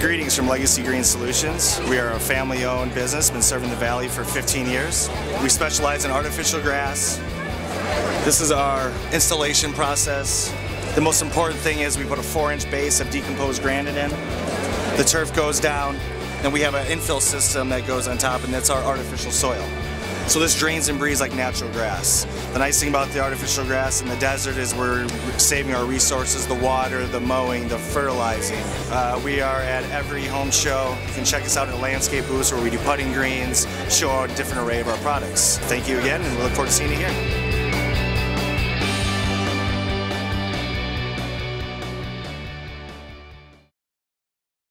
Greetings from Legacy Green Solutions. We are a family owned business, been serving the Valley for 15 years. We specialize in artificial grass. This is our installation process. The most important thing is we put a 4 inch base of decomposed granite in. The turf goes down, and we have an infill system that goes on top, and that's our artificial soil. So this drains and breathes like natural grass. The nice thing about the artificial grass in the desert is we're saving our resources, the water, the mowing, the fertilizing. Uh, we are at every home show. You can check us out at Landscape Booths where we do putting greens, show a different array of our products. Thank you again and we look forward to seeing you here.